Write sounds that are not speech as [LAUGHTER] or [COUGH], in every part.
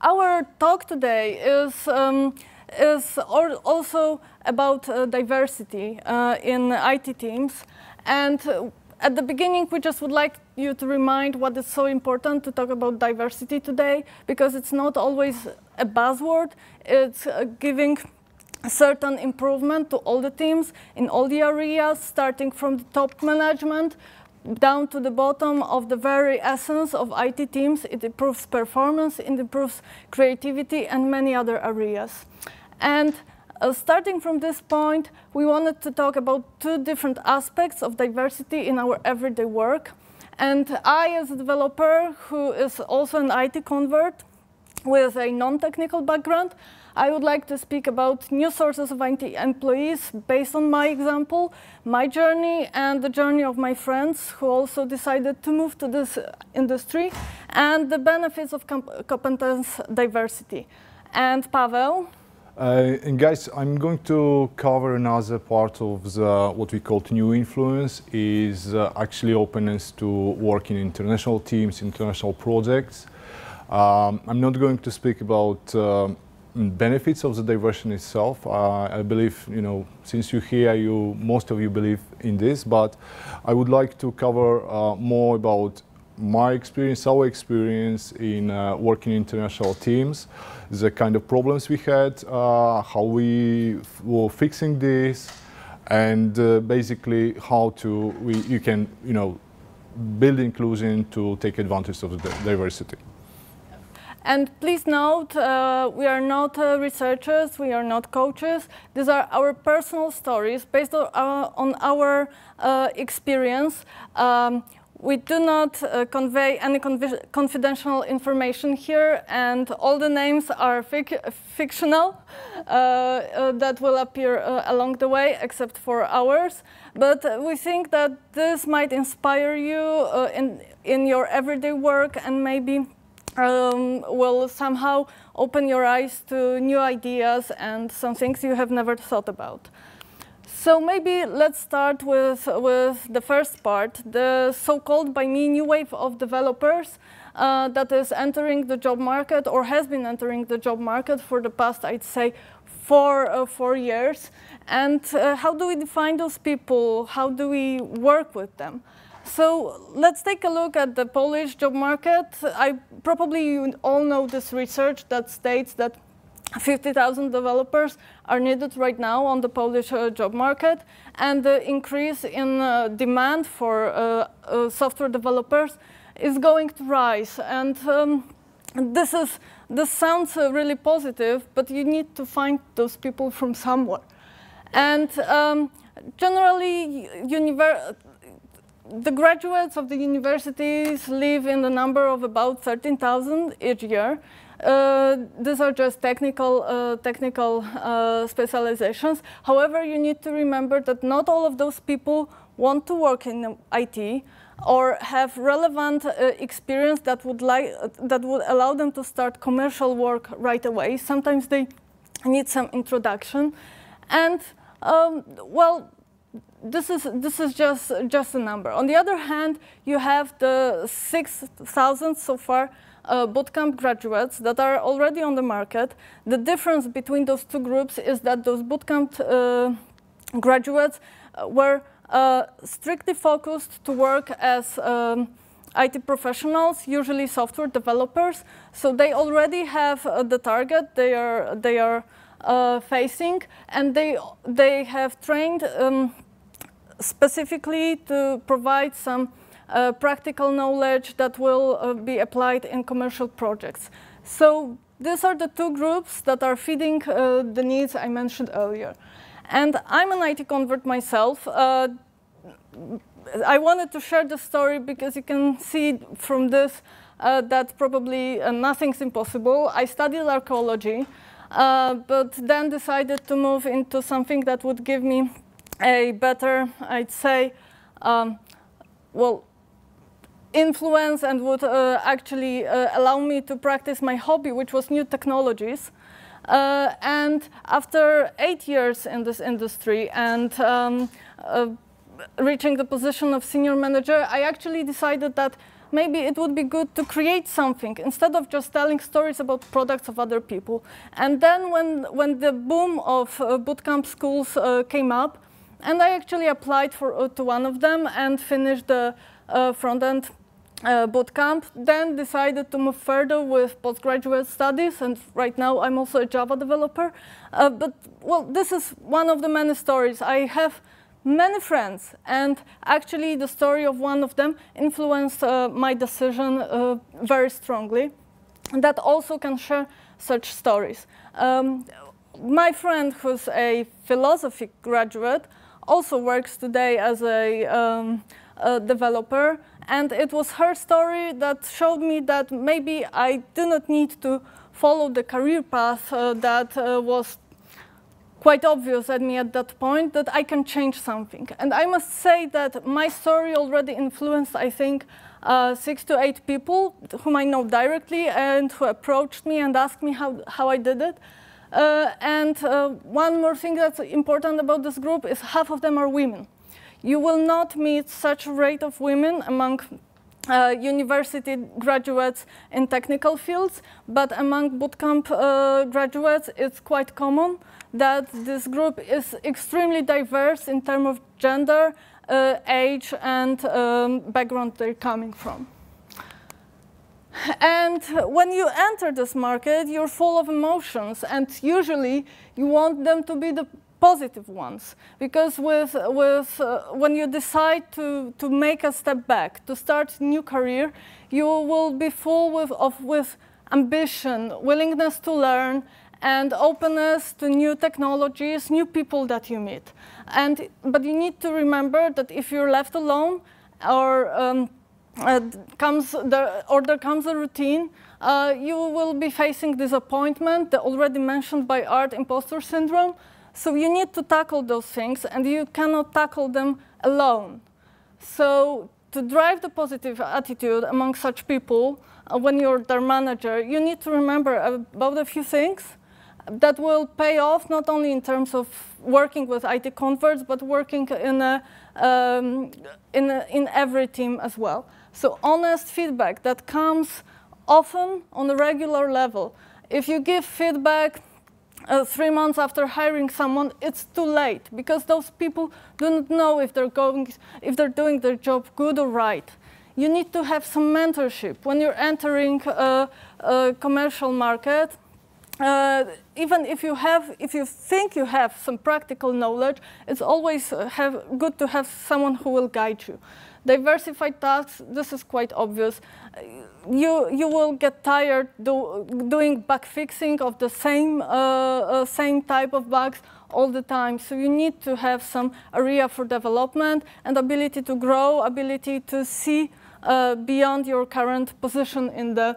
our talk today is, um, is also about uh, diversity uh, in IT teams. And at the beginning, we just would like you to remind what is so important to talk about diversity today, because it's not always a buzzword. It's uh, giving certain improvement to all the teams in all the areas, starting from the top management down to the bottom of the very essence of IT teams. It improves performance, it improves creativity, and many other areas. And uh, starting from this point, we wanted to talk about two different aspects of diversity in our everyday work. And I, as a developer who is also an IT convert with a non-technical background, I would like to speak about new sources of IT employees based on my example, my journey, and the journey of my friends who also decided to move to this industry, and the benefits of competence diversity. And Pavel? Uh, and guys, I'm going to cover another part of the, what we call new influence is uh, actually openness to work in international teams, international projects. Um, I'm not going to speak about um, benefits of the diversion itself. Uh, I believe, you know, since you're here, you most of you believe in this, but I would like to cover uh, more about my experience, our experience in uh, working in international teams, the kind of problems we had, uh, how we were fixing this, and uh, basically how to we, you can, you know, build inclusion to take advantage of the diversity. And please note, uh, we are not uh, researchers, we are not coaches. These are our personal stories based on, uh, on our uh, experience. Um, we do not uh, convey any confidential information here, and all the names are fic fictional uh, that will appear along the way, except for ours. But we think that this might inspire you in, in your everyday work and maybe um, will somehow open your eyes to new ideas and some things you have never thought about. So maybe let's start with, with the first part, the so-called by me new wave of developers uh, that is entering the job market or has been entering the job market for the past, I'd say, four, uh, four years. And uh, how do we define those people? How do we work with them? So let's take a look at the Polish job market. I probably you all know this research that states that 50,000 developers are needed right now on the Polish uh, job market, and the increase in uh, demand for uh, uh software developers is going to rise. And um, this is this sounds uh, really positive, but you need to find those people from somewhere. And um, generally, the graduates of the universities live in the number of about 13,000 each year. Uh, these are just technical, uh, technical uh, specializations. However, you need to remember that not all of those people want to work in IT or have relevant uh, experience that would, like, that would allow them to start commercial work right away. Sometimes they need some introduction. And, um, well, this is this is just just a number. On the other hand, you have the 6,000 so far uh, bootcamp graduates that are already on the market. The difference between those two groups is that those bootcamp uh, graduates uh, were uh, strictly focused to work as um, IT professionals, usually software developers. So they already have uh, the target they are they are uh, facing, and they they have trained. Um, specifically to provide some uh, practical knowledge that will uh, be applied in commercial projects. So these are the two groups that are feeding uh, the needs I mentioned earlier. And I'm an IT convert myself. Uh, I wanted to share the story because you can see from this uh, that probably uh, nothing's impossible. I studied archaeology, but then decided to move into something that would give me a better, I'd say, um, well, influence and would uh, actually uh, allow me to practice my hobby, which was new technologies. Uh, and after eight years in this industry and um, uh, reaching the position of senior manager, I actually decided that maybe it would be good to create something instead of just telling stories about products of other people. And then when, when the boom of uh, bootcamp schools uh, came up, and I actually applied for, uh, to one of them and finished the uh, front-end uh, bootcamp, then decided to move further with postgraduate studies, and right now I'm also a Java developer. Uh, but, well, this is one of the many stories. I have many friends, and actually the story of one of them influenced uh, my decision uh, very strongly. And that also can share such stories. Um, my friend, who's a philosophy graduate, also works today as a, um, a developer, and it was her story that showed me that maybe I do not need to follow the career path uh, that uh, was quite obvious at me at that point that I can change something. And I must say that my story already influenced, I think, uh, six to eight people whom I know directly and who approached me and asked me how, how I did it. Uh, and uh, one more thing that's important about this group is half of them are women. You will not meet such a rate of women among uh, university graduates in technical fields, but among bootcamp uh, graduates, it's quite common that this group is extremely diverse in terms of gender, uh, age, and um, background they're coming from. And when you enter this market, you're full of emotions, and usually you want them to be the positive ones. Because with, with, uh, when you decide to, to make a step back, to start a new career, you will be full with, of, with ambition, willingness to learn, and openness to new technologies, new people that you meet. And, but you need to remember that if you're left alone or, um, uh, comes the, or there comes a routine, uh, you will be facing disappointment, the already mentioned by Art imposter syndrome. So you need to tackle those things and you cannot tackle them alone. So to drive the positive attitude among such people, uh, when you're their manager, you need to remember about a few things that will pay off not only in terms of working with IT converts, but working in, a, um, in, a, in every team as well. So honest feedback that comes often on a regular level. If you give feedback uh, three months after hiring someone, it's too late because those people do not know if they're going, if they're doing their job good or right. You need to have some mentorship when you're entering a, a commercial market uh, even if you have, if you think you have some practical knowledge, it's always uh, have, good to have someone who will guide you. Diversified tasks, this is quite obvious. Uh, you, you will get tired do, doing bug fixing of the same, uh, uh, same type of bugs all the time. So you need to have some area for development and ability to grow, ability to see uh, beyond your current position in the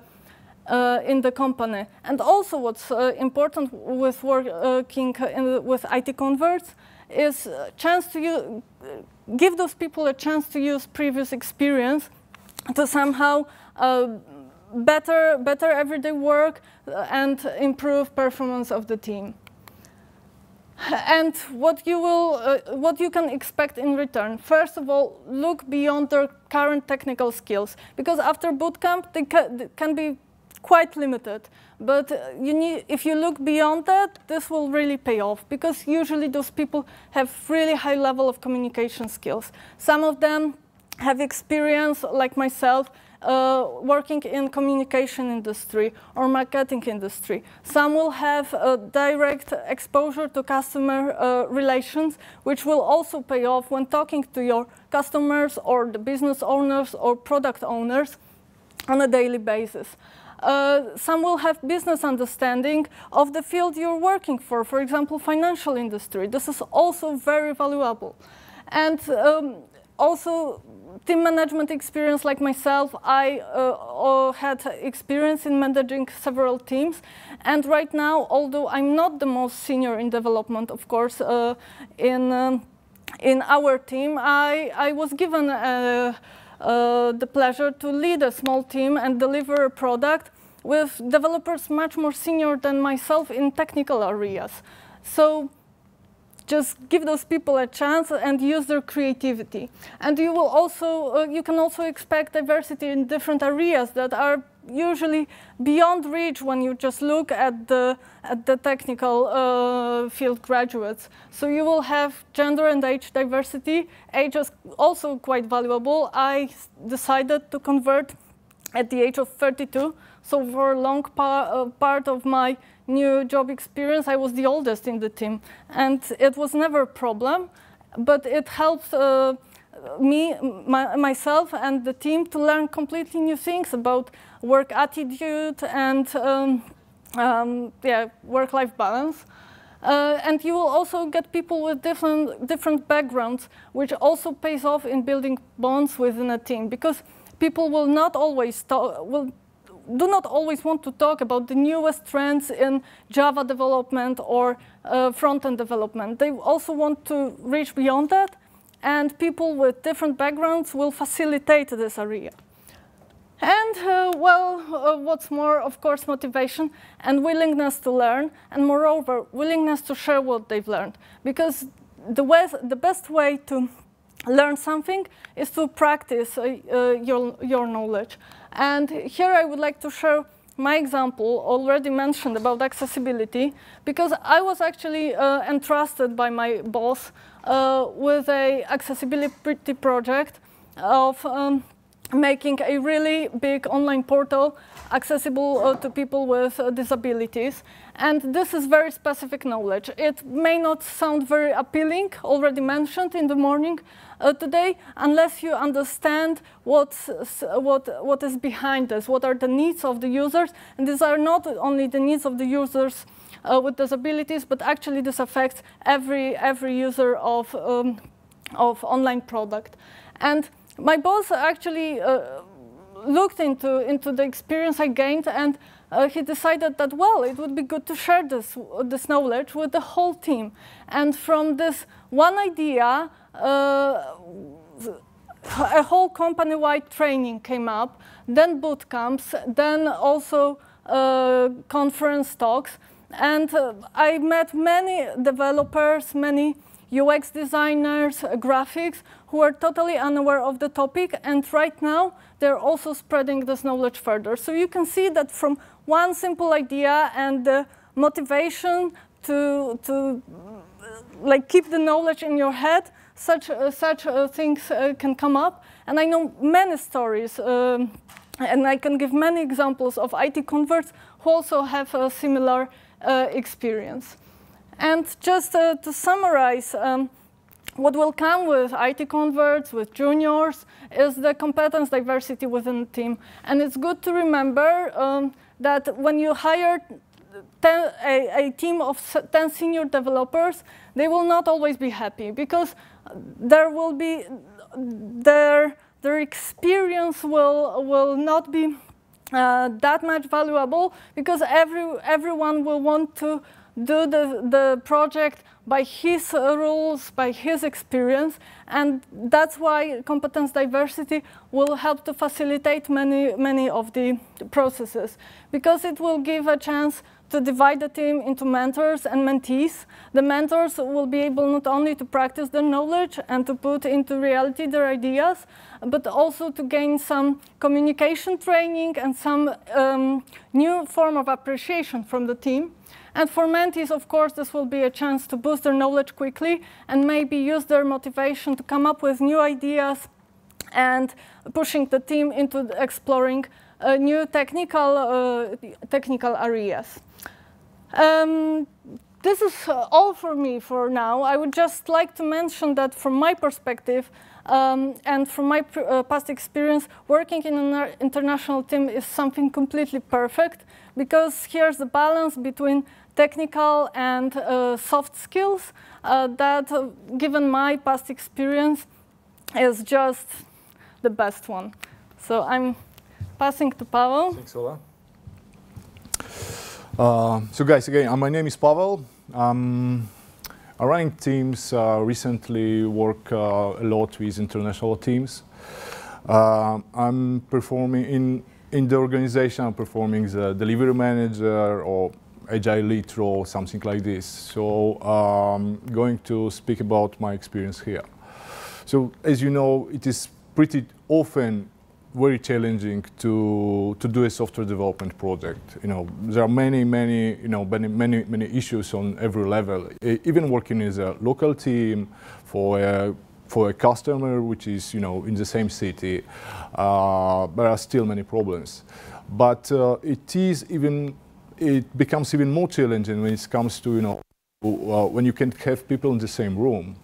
uh, in the company. And also what's uh, important with working in, with IT converts is a chance to use, give those people a chance to use previous experience to somehow uh, better, better everyday work and improve performance of the team. And what you will, uh, what you can expect in return. First of all, look beyond their current technical skills, because after bootcamp, they, ca they can be quite limited. But uh, you need, if you look beyond that, this will really pay off because usually those people have really high level of communication skills. Some of them have experience, like myself, uh, working in communication industry or marketing industry. Some will have a direct exposure to customer uh, relations, which will also pay off when talking to your customers or the business owners or product owners on a daily basis. Uh, some will have business understanding of the field you're working for, for example, financial industry. This is also very valuable. And um, also team management experience like myself, I uh, had experience in managing several teams. And right now, although I'm not the most senior in development, of course, uh, in, um, in our team, I, I was given a, uh, the pleasure to lead a small team and deliver a product with developers much more senior than myself in technical areas. So just give those people a chance and use their creativity. And you will also, uh, you can also expect diversity in different areas that are usually beyond reach when you just look at the, at the technical uh, field graduates. So you will have gender and age diversity. Age is also quite valuable. I decided to convert at the age of 32. So for a long uh, part of my new job experience, I was the oldest in the team. And it was never a problem, but it helped uh, me, my, myself and the team to learn completely new things about work attitude and um, um, yeah, work-life balance. Uh, and you will also get people with different, different backgrounds, which also pays off in building bonds within a team because people will not always talk, will do not always want to talk about the newest trends in Java development or uh, front-end development. They also want to reach beyond that, and people with different backgrounds will facilitate this area. And, uh, well, uh, what's more, of course, motivation and willingness to learn, and moreover, willingness to share what they've learned. Because the, way, the best way to learn something is to practice uh, uh, your, your knowledge. And here I would like to share my example already mentioned about accessibility because I was actually uh, entrusted by my boss uh, with a accessibility project of um, making a really big online portal accessible uh, to people with uh, disabilities. And this is very specific knowledge. It may not sound very appealing, already mentioned in the morning uh, today, unless you understand what's, what, what is behind this, what are the needs of the users. And these are not only the needs of the users uh, with disabilities, but actually this affects every, every user of, um, of online product. And my boss actually uh, looked into, into the experience I gained and uh, he decided that, well, it would be good to share this, this knowledge with the whole team. And from this one idea, uh, a whole company-wide training came up, then boot camps, then also uh, conference talks. And uh, I met many developers, many UX designers, uh, graphics, who are totally unaware of the topic. And right now, they're also spreading this knowledge further. So you can see that from one simple idea and the motivation to, to like keep the knowledge in your head, such, uh, such uh, things uh, can come up. And I know many stories, um, and I can give many examples of IT converts who also have a similar uh, experience. And just uh, to summarize, um, what will come with IT converts, with juniors, is the competence diversity within the team. And it's good to remember um, that when you hire ten, a, a, team of 10 senior developers, they will not always be happy because there will be, their, their experience will, will not be uh, that much valuable because every, everyone will want to do the, the project by his rules, by his experience, and that's why competence diversity will help to facilitate many, many of the processes, because it will give a chance to divide the team into mentors and mentees. The mentors will be able not only to practice their knowledge and to put into reality their ideas, but also to gain some communication training and some um, new form of appreciation from the team. And for mentees, of course, this will be a chance to boost their knowledge quickly and maybe use their motivation to come up with new ideas and pushing the team into exploring uh, new technical, uh, technical areas. Um, this is all for me for now. I would just like to mention that from my perspective um, and from my uh, past experience, working in an international team is something completely perfect because here's the balance between technical and uh, soft skills uh, that, uh, given my past experience, is just the best one. So I'm passing to Pavel. Thanks, Ola. Uh, so guys, again, my name is Pavel. Um, I'm running teams, uh, recently work uh, a lot with international teams. I'm performing in, in the organization, I'm performing the delivery manager or agile lead role, something like this. So I'm um, going to speak about my experience here. So as you know, it is pretty often very challenging to to do a software development project. You know, there are many, many, you know, many, many, many issues on every level. Even working as a local team for a for a customer which is, you know, in the same city, uh, there are still many problems. But uh, it is even it becomes even more challenging when it comes to, you know, when you can have people in the same room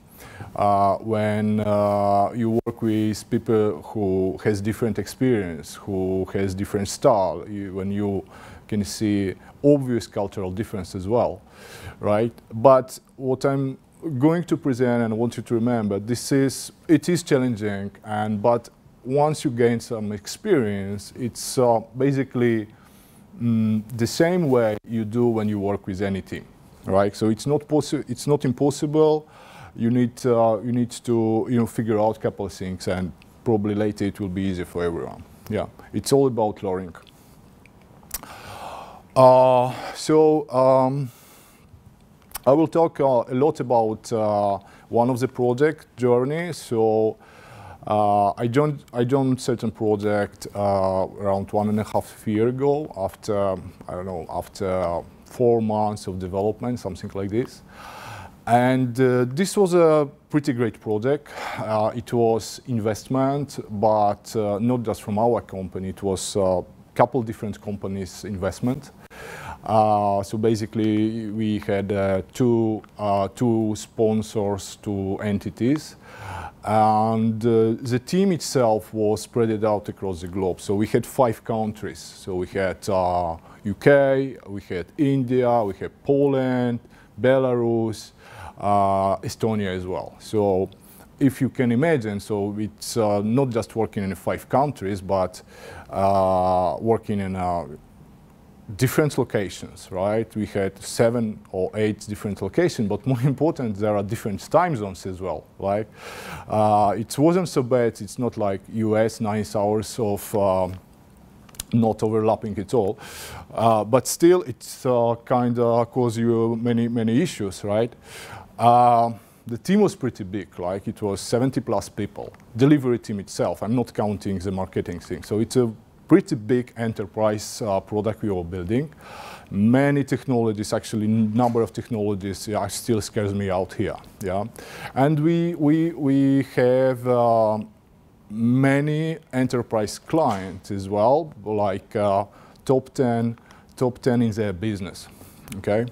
uh, when uh, you work with people who has different experience, who has different style, you, when you can see obvious cultural difference as well, right? But what I'm going to present and I want you to remember, this is, it is challenging, and but once you gain some experience, it's uh, basically mm, the same way you do when you work with any team, right? So it's not possible, it's not impossible, you need uh, you need to you know figure out a couple of things, and probably later it will be easy for everyone. Yeah, it's all about learning. Uh, so um, I will talk uh, a lot about uh, one of the project journey. So uh, I joined I joined certain project uh, around one and a half year ago. After I don't know after four months of development, something like this. And uh, this was a pretty great project. Uh, it was investment, but uh, not just from our company. It was a couple different companies' investment. Uh, so basically, we had uh, two, uh, two sponsors, two entities. And the team itself was spread out across the globe. So we had five countries. So we had UK, we had India, we had Poland, Belarus, uh, Estonia as well. So if you can imagine, so it's uh, not just working in five countries, but uh, working in uh, different locations, right? We had seven or eight different locations, but more [LAUGHS] important, there are different time zones as well, right? Uh, it wasn't so bad. It's not like US, nine hours of um, not overlapping at all. Uh, but still, it's uh, kind of cause you many, many issues, right? Uh, the team was pretty big, like it was 70 plus people. Delivery team itself, I'm not counting the marketing thing. So it's a pretty big enterprise uh, product we are building. Many technologies, actually number of technologies yeah, still scares me out here. Yeah, And we, we, we have uh, many enterprise clients as well, like uh, top 10, top 10 in their business, okay?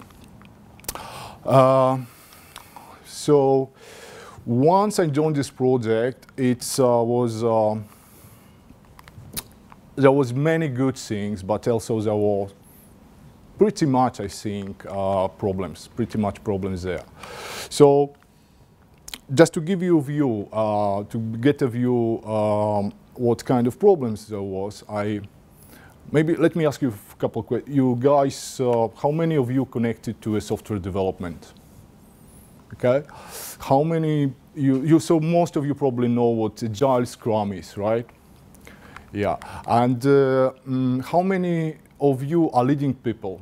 Uh, so once I joined this project, it uh, was uh, there was many good things, but also there were pretty much, I think, uh, problems, pretty much problems there. So just to give you a view, uh, to get a view um, what kind of problems there was, I maybe let me ask you a couple of questions. You guys, uh, how many of you connected to a software development? Okay, how many you, you so most of you probably know what agile scrum is, right? Yeah, and um, how many of you are leading people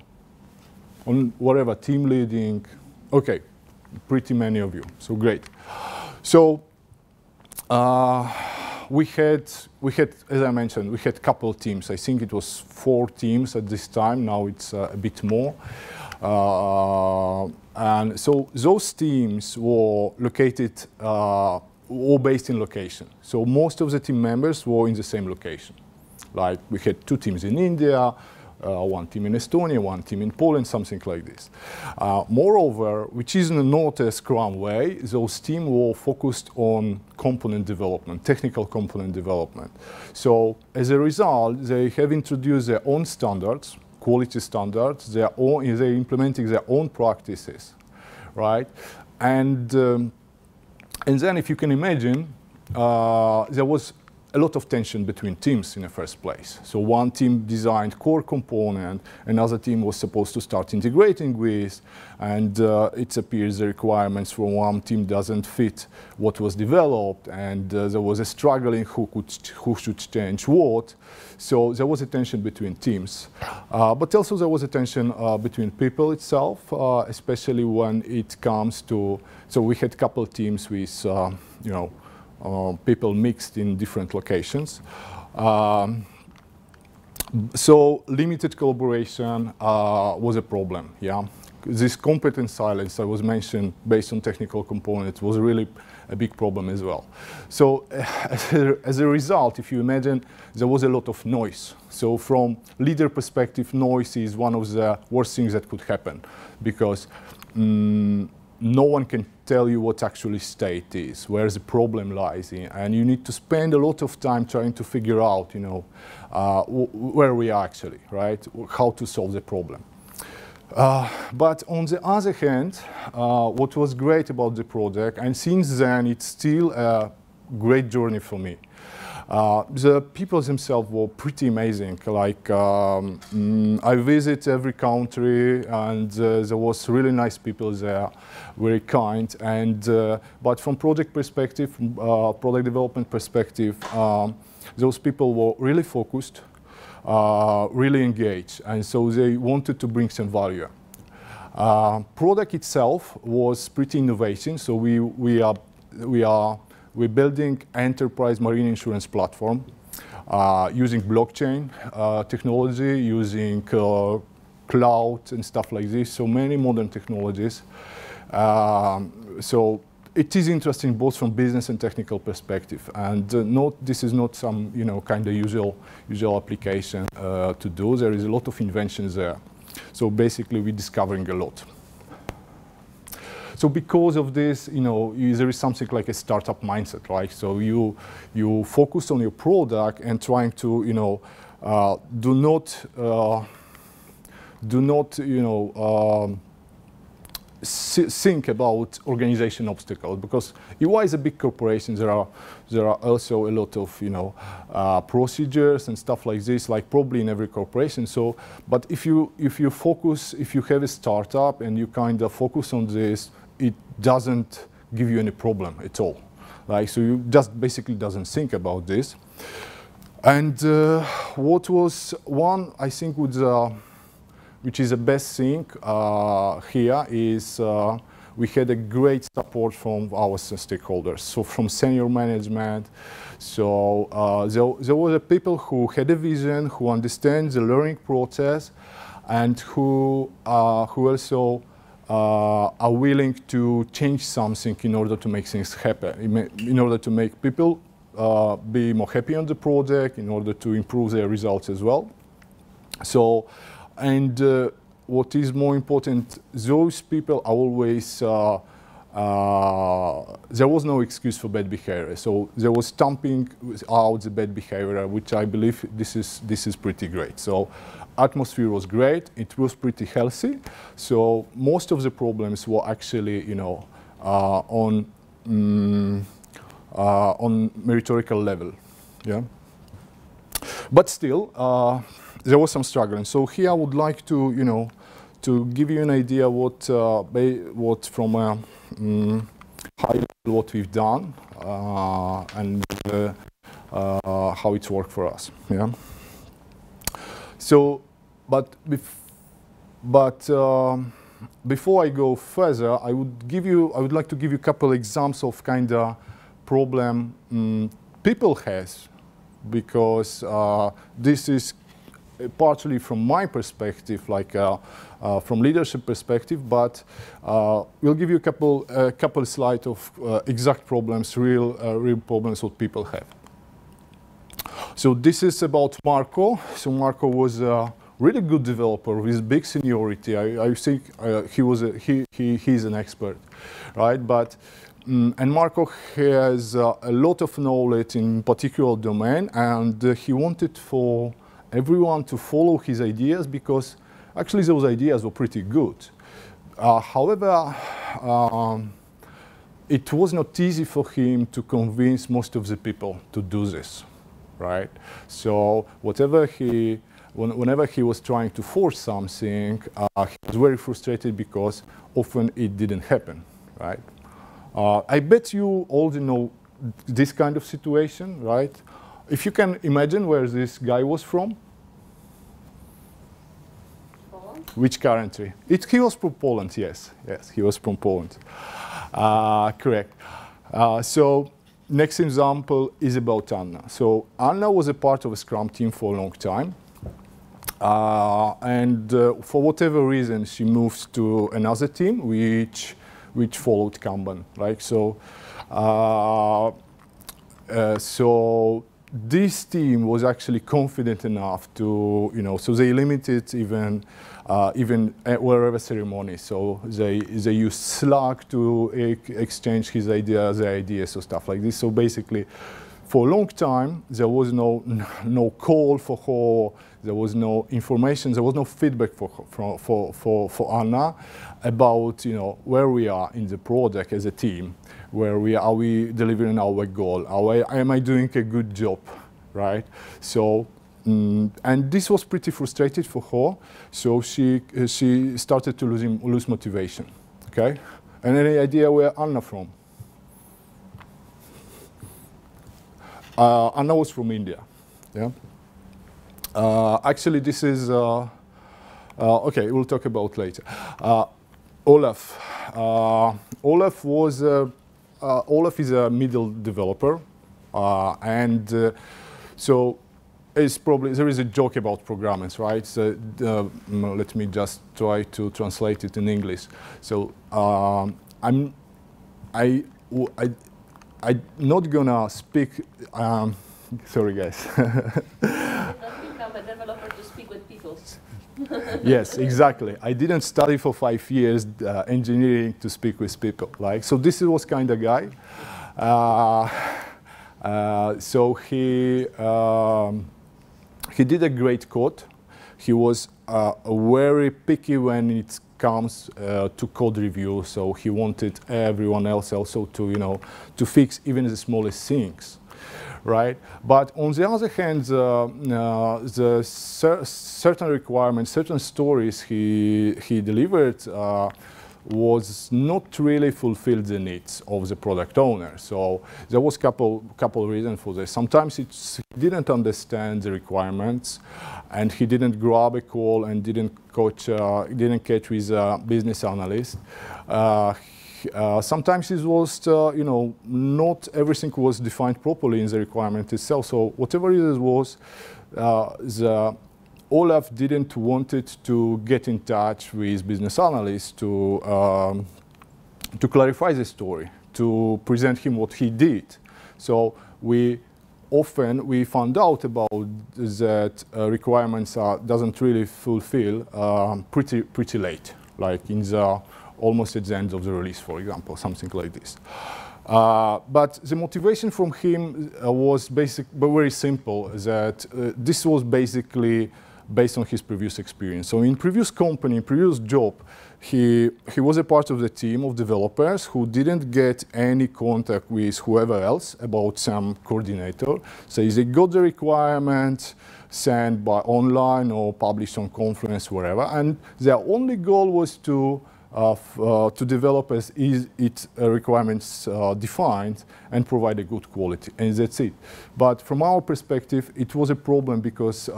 on whatever team leading? Okay, pretty many of you. So great. So uh, we had we had, as I mentioned, we had a couple teams. I think it was four teams at this time. Now it's uh, a bit more. Uh, and so those teams were located, uh, all based in location. So most of the team members were in the same location. Like we had two teams in India, uh, one team in Estonia, one team in Poland, something like this. Uh, moreover, which is not a Scrum way, those teams were focused on component development, technical component development. So as a result, they have introduced their own standards, quality standards, they are own, they're implementing their own practices, right? And, um, and then if you can imagine, uh, there was a lot of tension between teams in the first place. So one team designed core component, another team was supposed to start integrating with, and uh, it appears the requirements from one team doesn't fit what was developed, and uh, there was a struggling who could who should change what. So there was a tension between teams, uh, but also there was a tension uh, between people itself, uh, especially when it comes to. So we had a couple teams with, uh, you know people mixed in different locations. Um, so limited collaboration uh, was a problem, yeah. This competence silence I was mentioned based on technical components was really a big problem as well. So uh, as, a, as, a, result, if you imagine, there was a lot of noise. So from leader perspective, noise is one of the worst things that could happen because um, no one can tell you what actually state is, where the problem lies in, and you need to spend a lot of time trying to figure out, you know, uh, where we are actually, right, how to solve the problem. Uh, but on the other hand, uh, what was great about the project, and since then it's still a great journey for me, uh, the people themselves were pretty amazing. Like um, mm, I visit every country, and uh, there was really nice people there, very kind. And uh, but from project perspective, uh, product development perspective, um, those people were really focused, uh, really engaged, and so they wanted to bring some value. Uh, product itself was pretty innovative, so we we are we are we're building enterprise marine insurance platform uh, using blockchain uh, technology, using uh, cloud and stuff like this. So many modern technologies. Um, so it is interesting both from business and technical perspective. And uh, not, this is not some you know kind of usual usual application uh, to do. There is a lot of inventions there. So basically, we're discovering a lot. So because of this, you know, there is something like a startup mindset, right? So you you focus on your product and trying to, you know, uh, do not uh, do not, you know. Um, think about organization obstacles because EY is a big corporation. There are there are also a lot of you know uh, procedures and stuff like this, like probably in every corporation. So, but if you if you focus, if you have a startup and you kind of focus on this, it doesn't give you any problem at all. Like, so you just basically doesn't think about this. And uh, what was one, I think, would, uh, which is the best thing uh, here is uh, we had a great support from our stakeholders. So from senior management, so uh, there, there were the people who had a vision, who understand the learning process, and who, uh, who also uh, are willing to change something in order to make things happen, in order to make people uh, be more happy on the project, in order to improve their results as well. So, and uh, what is more important, those people are always, uh, uh, there was no excuse for bad behavior. So there was stamping out the bad behavior, which I believe this is, this is pretty great. So atmosphere was great. It was pretty healthy. So most of the problems were actually, you know, uh, on um, uh, on meritorical level. Yeah. But still, uh, there was some struggling. So here I would like to, you know, to give you an idea what uh, what from a um, high level what we've done uh, and uh, how it's worked for us. Yeah. So, but, but um, before I go further, I would give you, I would like to give you a couple examples of kind of problem um, people has, because uh, this is partially from my perspective, like uh, uh, from leadership perspective, but uh, we'll give you a couple, a couple slides of uh, exact problems, real, uh, real problems what people have. So this is about Marco. So Marco was a really good developer with big seniority. I, I think uh, he was a, he, he he's an expert, right? But um, and Marco has uh, a lot of knowledge in particular domain, and uh, he wanted for everyone to follow his ideas because actually those ideas were pretty good. Uh, however, um, it was not easy for him to convince most of the people to do this right? So whatever he, when, whenever he was trying to force something, uh, he was very frustrated because often it didn't happen, right? Uh, I bet you all know this kind of situation, right? If you can imagine where this guy was from, Poland? which country? It, he was from Poland, yes. Yes, he was from Poland. Uh, correct. Uh, so next example is about Anna. So Anna was a part of a Scrum team for a long time. Uh, and uh, for whatever reason, she moved to another team, which which followed Kanban, right? So, uh, uh, so this team was actually confident enough to, you know, so they limited even uh, even wherever ceremony. So they they used Slack to exchange his ideas, their ideas, or stuff like this. So basically, for a long time, there was no no call for her. There was no information. There was no feedback for for for for, for Anna about you know where we are in the project as a team, where we are we delivering our goal. Are am I doing a good job, right? So. Mm, and this was pretty frustrating for her, so she she started to lose lose motivation. Okay, and any idea where Anna from? Uh, Anna was from India. Yeah. Uh, actually, this is uh, uh okay. We'll talk about later. Uh, Olaf. Uh, Olaf was Olaf is a middle developer, and so it's probably there is a joke about programmers, right? So mm, let me just try to translate it in English. So um, I'm I. I I'm not gonna speak. Um, [LAUGHS] sorry, guys. [LAUGHS] become a developer to speak with people. [LAUGHS] yes, exactly. I didn't study for five years uh, engineering to speak with people. Like, so this was kind of guy. Uh, uh, so he um, he did a great code. He was uh, very picky when it comes uh, to code review, so he wanted everyone else also to, you know, to fix even the smallest things, right? But on the other hand, uh, uh, the cer certain requirements, certain stories he, he delivered uh, was not really fulfilled the needs of the product owner. So there was a couple couple reasons for this. Sometimes he didn't understand the requirements, and he didn't grab a call and didn't coach, uh, didn't catch with a business analyst. Uh, uh, sometimes it was, uh, you know, not everything was defined properly in the requirement itself. So whatever it was, uh, the Olaf didn't wanted to get in touch with business analysts to, um, to clarify the story, to present him what he did. So we often we found out about that uh, requirements are, doesn't really fulfill um, pretty, pretty late, like in the almost at the end of the release, for example, something like this. Uh, but the motivation from him uh, was basic, but very simple, that uh, this was basically based on his previous experience. So in previous company, previous job, he, he was a part of the team of developers who didn't get any contact with whoever else about some coordinator. So they got the requirement sent by online or published on Confluence, wherever, and their only goal was to uh, to developers is its uh, requirements uh, defined and provide a good quality, and that's it. But from our perspective, it was a problem because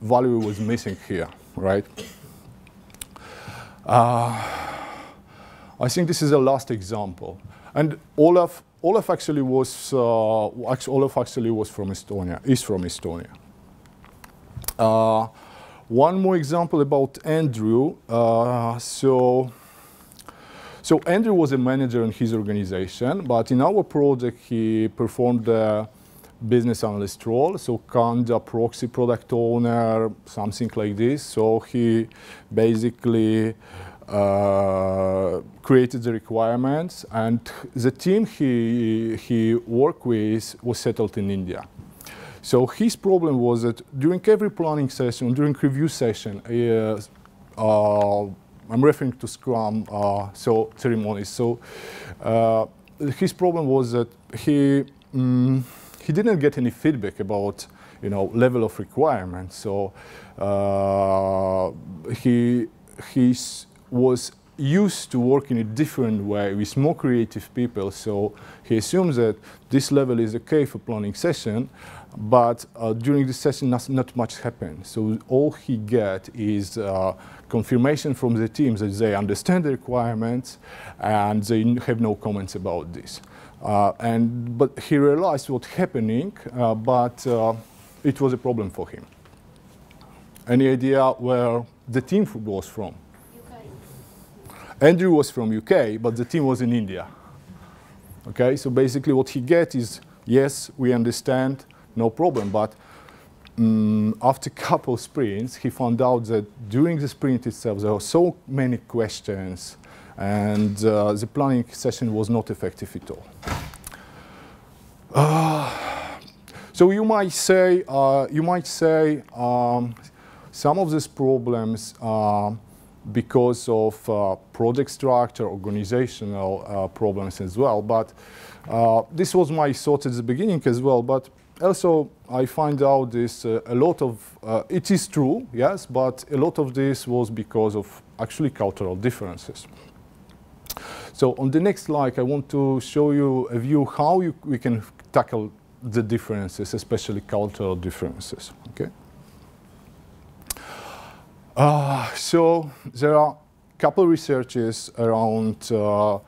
value was missing here, right? I think this is the last example. And Olaf, Olaf actually was, uh, Olaf actually was from Estonia, is from Estonia. Uh, one more example about Andrew. Uh, so, so Andrew was a manager in his organization, but in our project he performed the business analyst role, so kind of proxy product owner, something like this. So he basically uh, created the requirements, and the team he, he worked with was settled in India. So his problem was that during every planning session, during review session, uh, uh, I'm referring to Scrum, uh, so ceremonies. So uh, his problem was that he, mm, he didn't get any feedback about you know level of requirements. So uh, he he was used to work in a different way with more creative people. So he assumes that this level is okay for planning session, but uh, during the session not, not, much happened. So all he get is uh, confirmation from the teams that they understand the requirements and they have no comments about this. Uh, and but he realized what's happening, uh, but uh, it was a problem for him. Any idea where the team was from? Andrew was from UK, but the team was in India. Okay, so basically what he gets is, yes, we understand, no problem, but um, after a couple sprints, he found out that during the sprint itself, there were so many questions, and uh, the planning session was not effective at all. Uh, [SIGHS] so you might say, uh, you might say um, some of these problems because of uh, project structure, organizational uh, problems as well. But uh, this was my thought at the beginning as well. But also, I find out this uh, a lot of, uh, it is true, yes, but a lot of this was because of actually cultural differences. So on the next slide, I want to show you a view how you, we can tackle the differences, especially cultural differences, okay? Uh, so there are a couple researches around uh,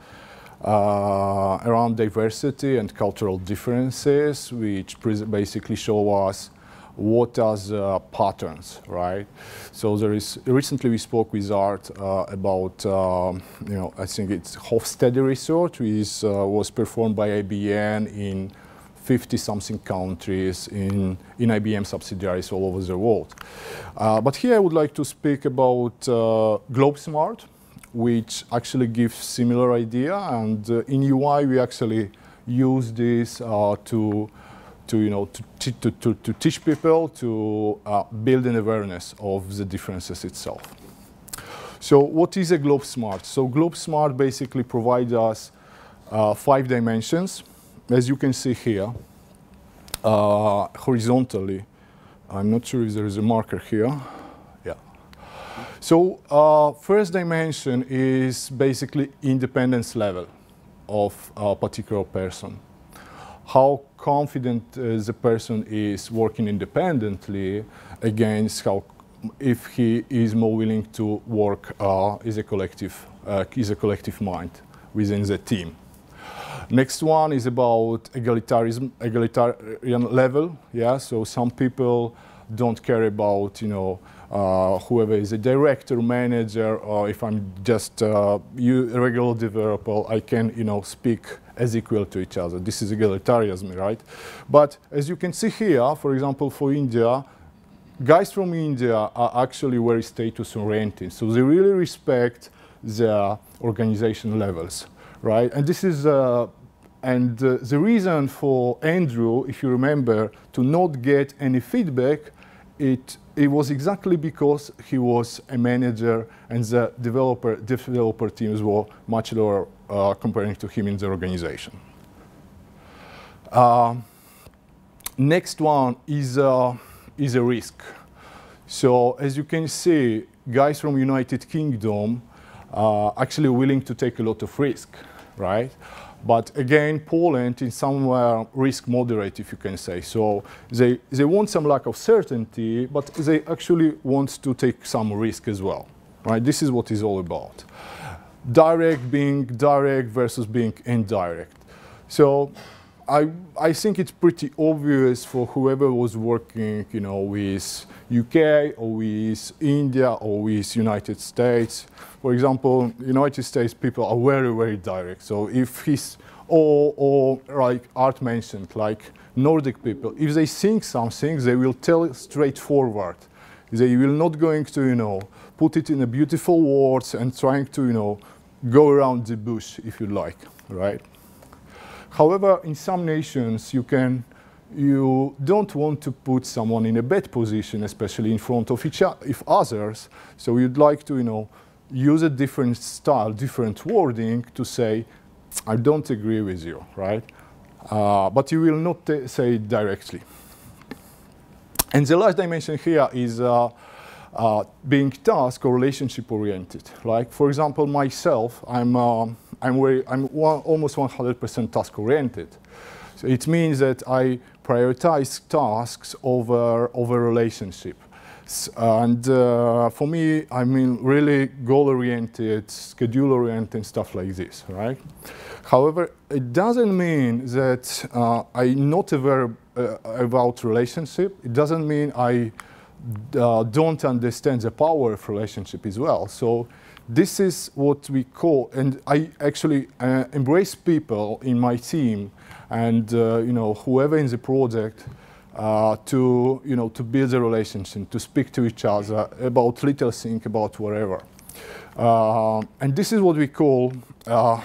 around diversity and cultural differences, which basically show us what are the patterns, right? So there is recently we spoke with Art uh, about um, you know I think it's Hofstede research, which uh, was performed by IBM in 50 something countries in, in IBM subsidiaries all over the world. Uh, but here I would like to speak about uh, GlobeSmart, which actually gives similar idea. And uh, in UI, we actually use this uh, to, to, you know, to, to, to, to teach people to uh, build an awareness of the differences itself. So what is a globe smart? So globe smart basically provides us uh, five dimensions as you can see here, uh, horizontally, I'm not sure if there is a marker here. So uh, first dimension is basically independence level of a particular person. How confident uh, the person is working independently against how if he is more willing to work uh, as a collective, uh, as a collective mind within the team. Next one is about egalitarianism, egalitarian level. Yeah, so some people don't care about, you know, whoever is a director, manager, or if I'm just uh, a regular developer, I can, you know, speak as equal to each other. This is egalitarianism, right? But as you can see here, for example, for India, guys from India are actually very status oriented. So they really respect their organization levels, right? And this is uh, and uh, the reason for Andrew, if you remember, to not get any feedback, it, it was exactly because he was a manager and the developer, developer teams were much lower uh, comparing to him in the organization. Uh, next one is, uh, is a risk. So as you can see, guys from United Kingdom are actually willing to take a lot of risk, right? But again, Poland is somewhere risk moderate, if you can say. So they, they want some lack of certainty, but they actually want to take some risk as well. Right? This is what it's all about. Direct being direct versus being indirect. So I, I think it's pretty obvious for whoever was working, you know, with UK or with India or with United States. For example, United States people are very, very direct. So if he's, or, or like Art mentioned, like Nordic people, if they think something, they will tell it straightforward. They will not going to, you know, put it in a beautiful words and trying to, you know, go around the bush, if you like, right? However, in some nations, you can you don't want to put someone in a bad position, especially in front of each of others. So you'd like to, you know, use a different style, different wording to say, I don't agree with you, right? Uh, but you will not say it directly. And the last dimension here is uh, uh, being task or relationship oriented. Like, for example, myself, I'm, uh, I'm, very, I'm one, almost 100% task oriented. So it means that I prioritize tasks over, over relationship. And uh, for me, I mean really goal-oriented, schedule-oriented, stuff like this, right? However, it doesn't mean that uh, I'm not aware uh, about relationship. It doesn't mean I uh, don't understand the power of relationship as well. So this is what we call, and I actually uh, embrace people in my team and uh, you know whoever in the project uh, to you know to build a relationship, to speak to each other about little things, about whatever. Uh, and this is what we call uh,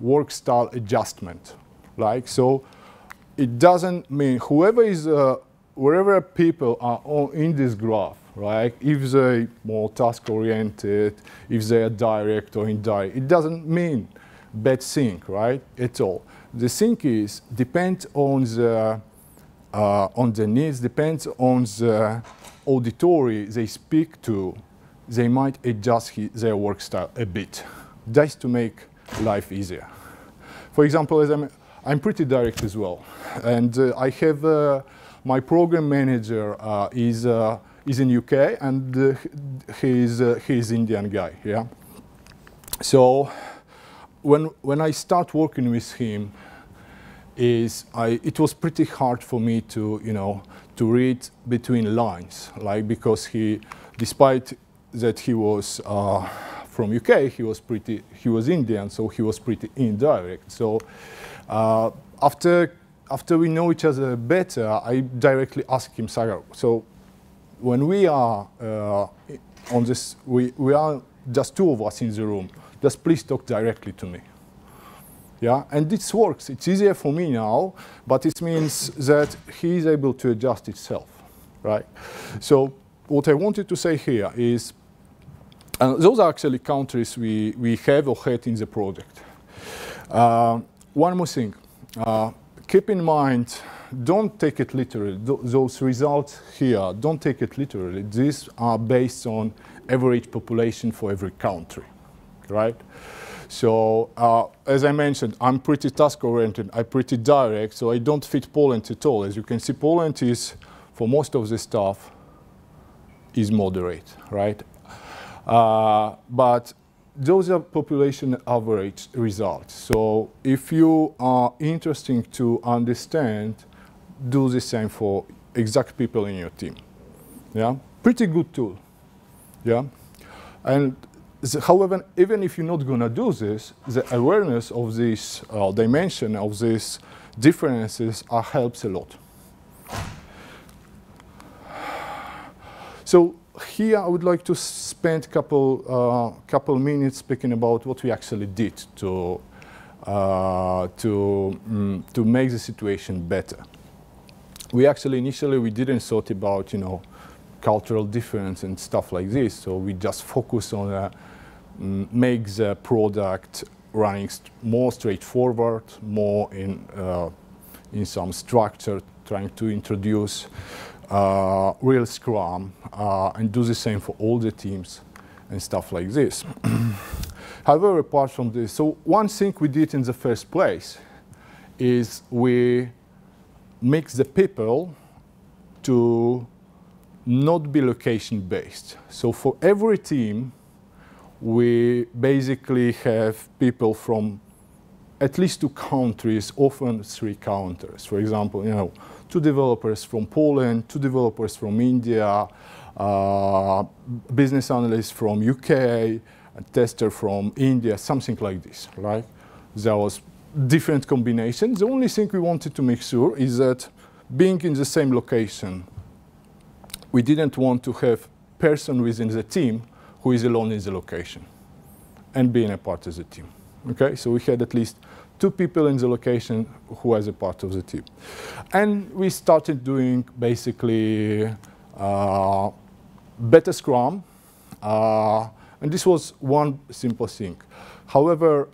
work style adjustment. Like so, it doesn't mean whoever is uh, wherever people are in this graph, right? If they more task oriented, if they are direct or indirect, it doesn't mean bad thing, right? At all. The thing is, depends on the, uh, on the needs, depends on the auditory they speak to, they might adjust their work style a bit, just to make life easier. For example, as I'm, I'm pretty direct as well. And uh, I have, uh, my program manager uh, is, uh, is in UK and uh, he's, uh, he's Indian guy, yeah? So when, when I start working with him, is I, it was pretty hard for me to, you know, to read between lines, like because he, despite that he was uh, from UK, he was pretty, he was Indian, so he was pretty indirect. So uh, after, after we know each other better, I directly ask him, Sagar, so when we are uh, on this, we, we are just two of us in the room, just please talk directly to me. Yeah, and this works. It's easier for me now, but it means that he is able to adjust itself, right? So what I wanted to say here is, uh, those are actually countries we, we have or had in the project. Uh, one more thing, uh, keep in mind, don't take it literally. Th those results here, don't take it literally. These are based on average population for every country right? So uh, as I mentioned, I'm pretty task-oriented, I'm pretty direct, so I don't fit Poland at all. As you can see, Poland is, for most of the stuff, is moderate, right? Uh, but those are population average results. So if you are interested to understand, do the same for exact people in your team. Yeah, pretty good tool. Yeah, and however, even if you're not to do this, the awareness of this uh, dimension, of these differences uh, helps a lot. So here I would like to spend a couple, uh, couple minutes speaking about what we actually did to, uh, to, um, to make the situation better. We actually, initially, we didn't thought about, you know, cultural difference and stuff like this. So we just focus on uh, make the product running st more straightforward, more in, uh, in some structure, trying to introduce real Scrum uh, and do the same for all the teams and stuff like this. [CLEARS THROAT] However, apart from this, so one thing we did in the first place is we make the people to not be location based. So for every team, we basically have people from at least two countries, often three countries. For example, you know, two developers from Poland, two developers from India, uh, business analyst from UK, a tester from India, something like this, right? There was different combinations. The only thing we wanted to make sure is that being in the same location, we didn't want to have person within the team who is alone in the location and being a part of the team. Okay, so we had at least two people in the location who was a part of the team. And we started doing basically uh, better Scrum, uh, and this was one simple thing. However,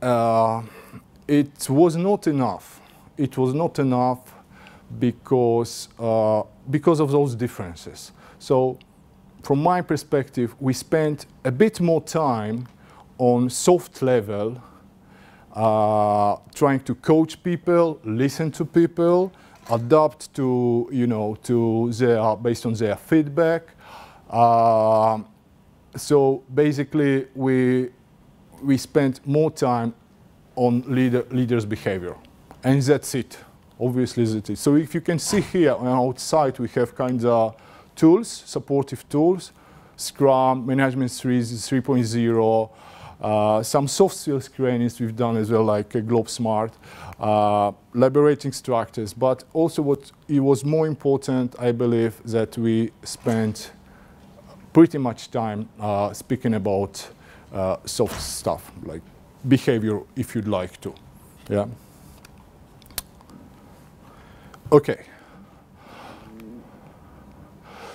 uh, it was not enough. It was not enough because, uh, because of those differences. So from my perspective, we spent a bit more time on soft level, trying to coach people, listen to people, adapt to, you know, to their, based on their feedback. Uh, so basically, we, we spent more time on leader, leaders' behavior. And that's it. Obviously, that's it. So if you can see here on outside, we have kind of tools, supportive tools, Scrum, Management 3, 3.0, uh, some soft skills trainings we've done as well, like uh, Globe Smart, uh, liberating structures. But also what it was more important, I believe, that we spent pretty much time uh, speaking about uh, soft stuff, like behavior, if you'd like to. Yeah. Okay.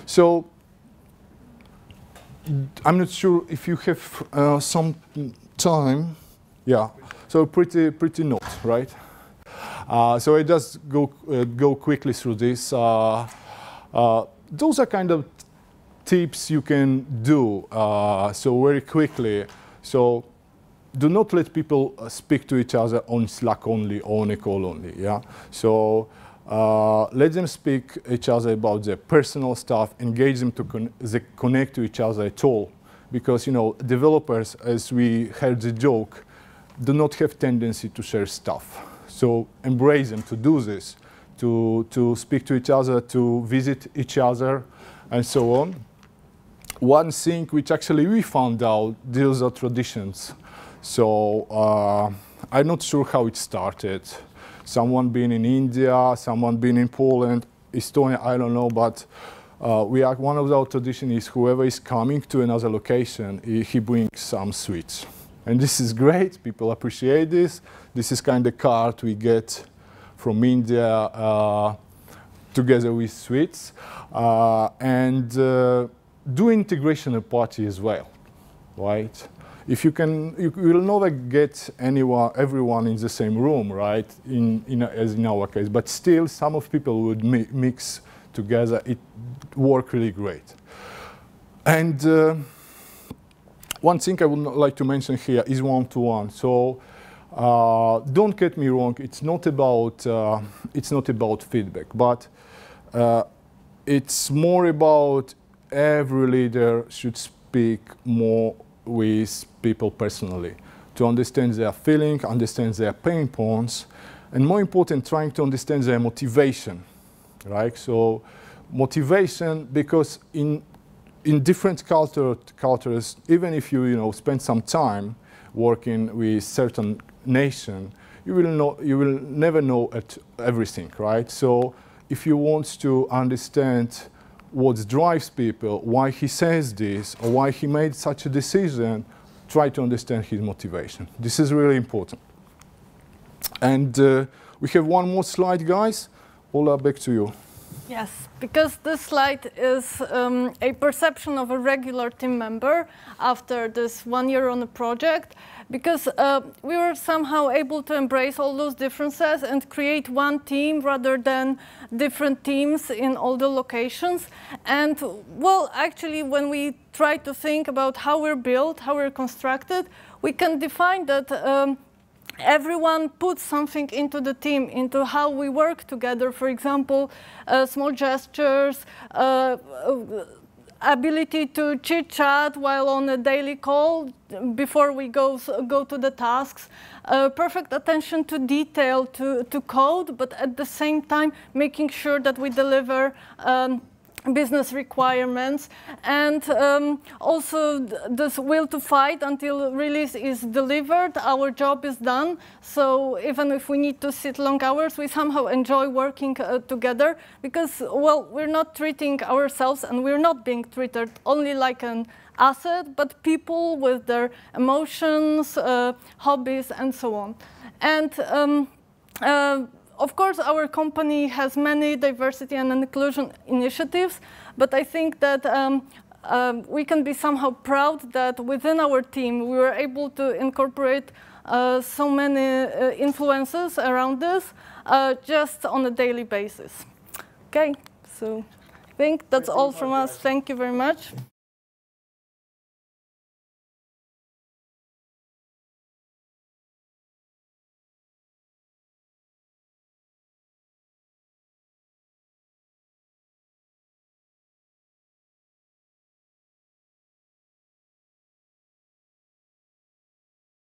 So I'm not sure if you have uh, some time. Yeah. So pretty pretty note, right? Uh, so I just go uh, go quickly through this. Uh, uh, those are kind of tips you can do. Uh, so very quickly. So do not let people speak to each other on Slack only, or on a call only. Yeah. So uh, let them speak each other about their personal stuff, engage them to con connect to each other at all. Because, you know, developers, as we heard the joke, do not have tendency to share stuff. So embrace them to do this, to, to speak to each other, to visit each other, and so on. One thing which actually we found out, these are traditions. So uh, I'm not sure how it started someone being in India, someone being in Poland, Estonia, I don't know, but uh, we are, one of our traditions is whoever is coming to another location, he, brings some sweets. And this is great, people appreciate this. This is kind of card we get from India uh, together with sweets. Uh, and uh, do integration party as well, right? If you can, you will never get anyone, everyone in the same room, right? In, in a, as in our case, but still, some of people would mi mix together. It worked really great. And uh, one thing I would like to mention here is one-to-one. -one. So uh, don't get me wrong. It's not about uh, it's not about feedback, but uh, it's more about every leader should speak more with people personally to understand their feeling, understand their pain points, and more important, trying to understand their motivation, right? So motivation, because in in different culture, cultures, even if you you know spend some time working with certain nation, you will know you will never know at everything, right? So if you want to understand what drives people, why he says this, or why he made such a decision, try to understand his motivation. This is really important. And uh, we have one more slide, guys. Ola, back to you. Yes, because this slide is um, a perception of a regular team member after this one year on the project because uh, we were somehow able to embrace all those differences and create one team rather than different teams in all the locations. And well, actually, when we try to think about how we're built, how we're constructed, we can define that um, everyone puts something into the team, into how we work together. For example, uh, small gestures, uh, ability to chit chat while on a daily call before we go, go to the tasks, uh, perfect attention to detail, to, to code, but at the same time making sure that we deliver um, business requirements. And um, also this will to fight until release is delivered. Our job is done. So even if we need to sit long hours we somehow enjoy working uh, together because well we're not treating ourselves and we're not being treated only like an asset but people with their emotions uh, hobbies and so on. And um, uh, of course, our company has many diversity and inclusion initiatives, but I think that um, um, we can be somehow proud that within our team we were able to incorporate uh, so many uh, influences around this uh, just on a daily basis. Okay, so I think that's all from us. Thank you very much.